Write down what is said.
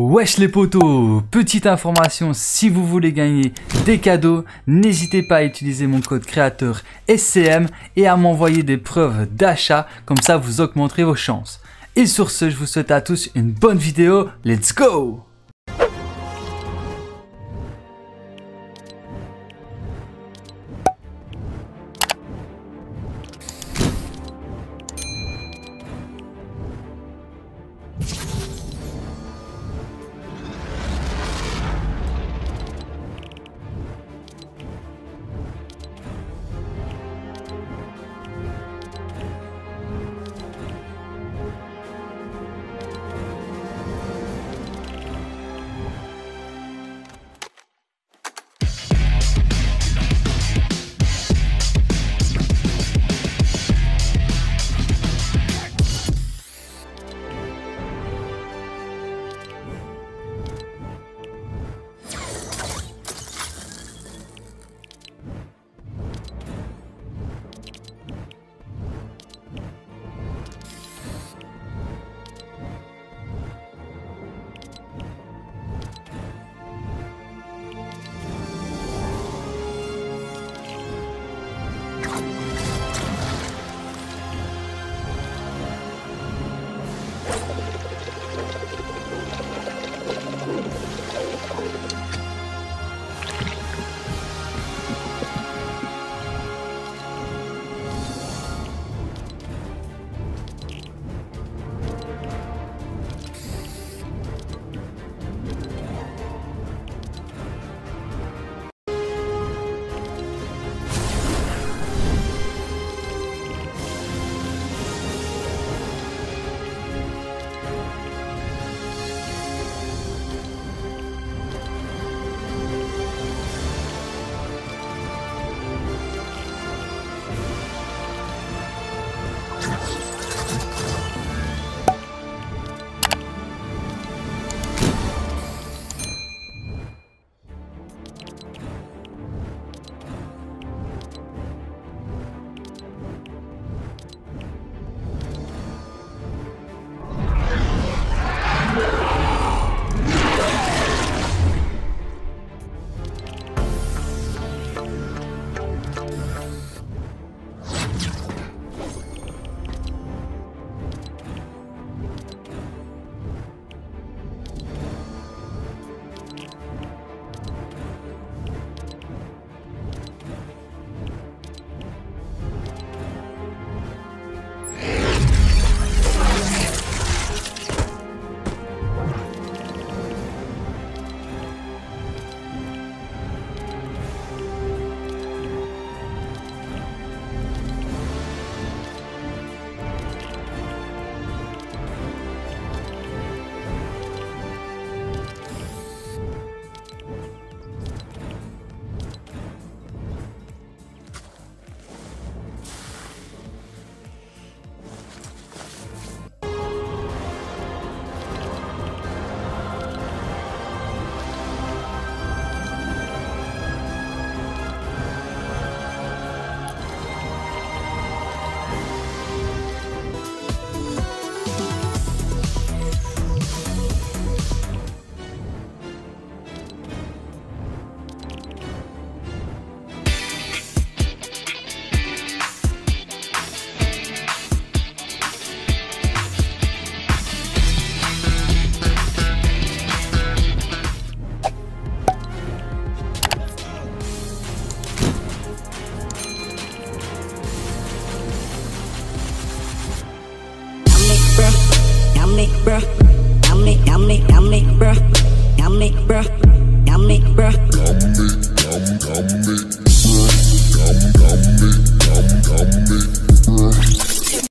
Wesh les potos Petite information, si vous voulez gagner des cadeaux, n'hésitez pas à utiliser mon code créateur SCM et à m'envoyer des preuves d'achat, comme ça vous augmenterez vos chances. Et sur ce, je vous souhaite à tous une bonne vidéo, let's go bruh.